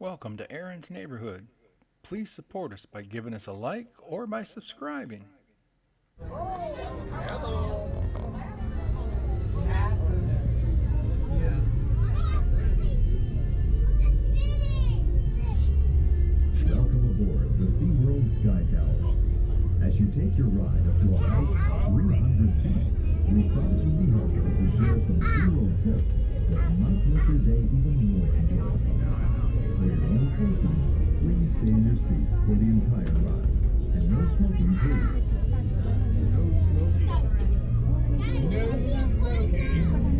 Welcome to Aaron's Neighborhood. Please support us by giving us a like or by subscribing. Hello. Welcome aboard the SeaWorld Sky Tower. As you take your ride up to a height of 300 feet, we proudly be here to share some SeaWorld tips that might make your day even more enjoyable. Your own safety, please stay in your seats for the entire ride. And no smoking, please. You know that SeaWorld has rescued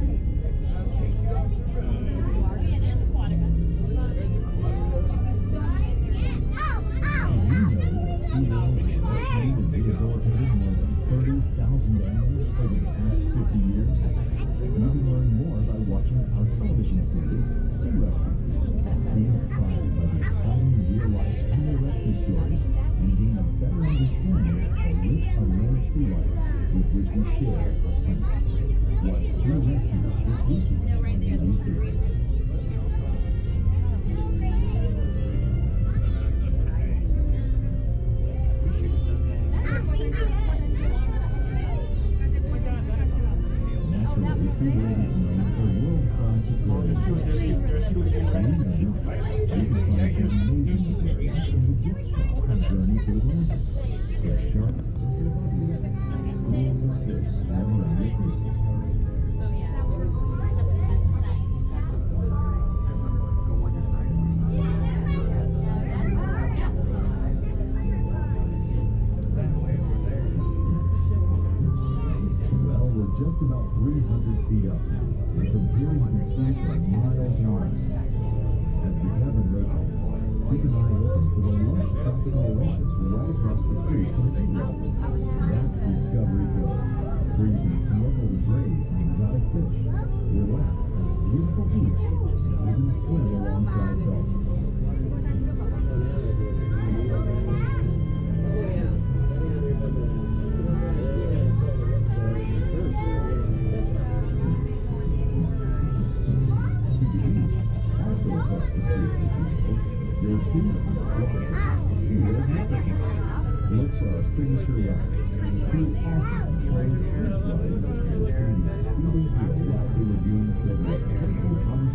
And now, you can find some amazing aquariums in the gift shop on Journey to Atlantis. Where sharks, just about 300 feet up and from here you can see for miles around. As the cabin rotates, keep an eye open for the lush tropical oasis right across the street from SeaWorld. That's Discovery Cove, where you can snorkel with rays and exotic fish, relax on a beautiful beach, and even swim alongside dolphins. The the you'll see SeaWorld Mexico. Look for our signature ride, two awesome closed tube slides that will send you a lively lagoon filled with colorful colors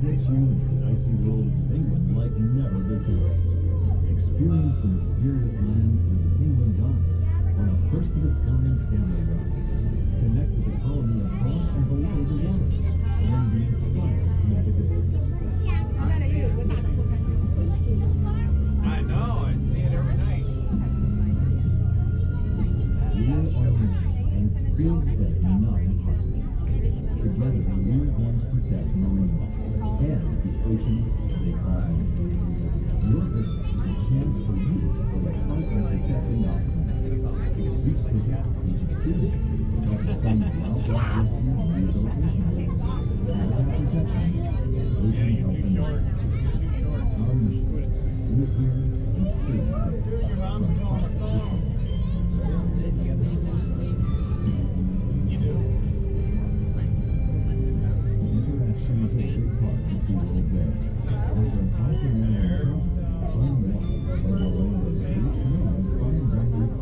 which you into the icy world of penguin like never before. Experience the mysterious land through the penguin's eyes on a first-of-its-kind camera ride. Connect with the colony across and below the water, but not impossible. Together, we going to protect marine life and the oceans they call. Your visit is a chance for you to play a part in protecting our planet. To get each experience, help fund wildlife rescue and rehabilitation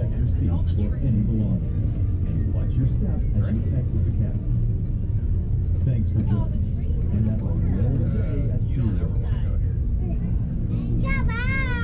check your seats for any belongings and watch your step as you exit the cabin. Thanks for joining us and have a wonderful day at SeaWorld. Come on!